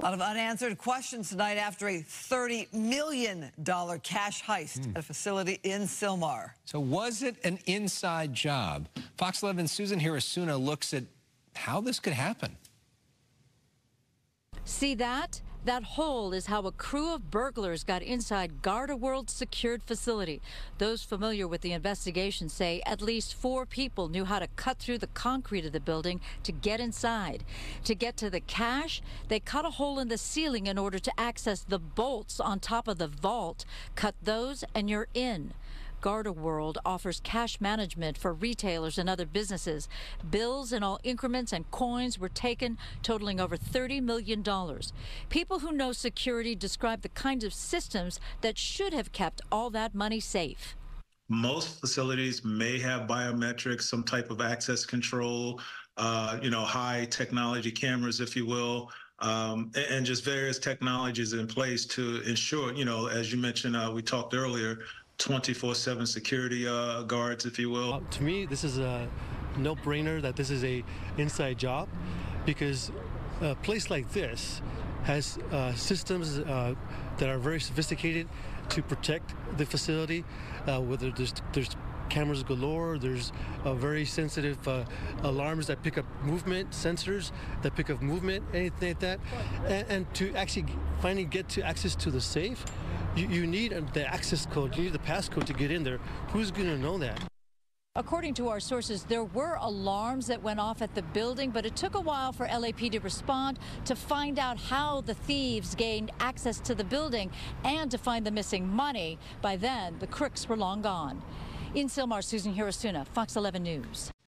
A lot of unanswered questions tonight after a $30 million cash heist mm. at a facility in Sylmar. So was it an inside job? Fox 11's Susan Hirasuna looks at how this could happen. See that? That hole is how a crew of burglars got inside GardaWorld's secured facility. Those familiar with the investigation say at least four people knew how to cut through the concrete of the building to get inside. To get to the cash, they cut a hole in the ceiling in order to access the bolts on top of the vault. Cut those and you're in. GardaWorld offers cash management for retailers and other businesses. Bills in all increments and coins were taken, totaling over $30 million. People who know security describe the kinds of systems that should have kept all that money safe. Most facilities may have biometrics, some type of access control, uh, you know, high technology cameras, if you will. Um, and just various technologies in place to ensure, you know, as you mentioned, uh, we talked earlier, 24/7 security uh, guards, if you will. Uh, to me, this is a no-brainer that this is a inside job because a place like this has uh, systems uh, that are very sophisticated to protect the facility. Uh, whether there's there's cameras galore. There's very sensitive uh, alarms that pick up movement, sensors that pick up movement, anything like that. And, and to actually finally get to access to the safe, you, you need the access code, you need the passcode to get in there. Who's going to know that? According to our sources, there were alarms that went off at the building, but it took a while for LAP to respond to find out how the thieves gained access to the building and to find the missing money. By then, the crooks were long gone. In Sylmar, Susan Hirasuna, Fox 11 News.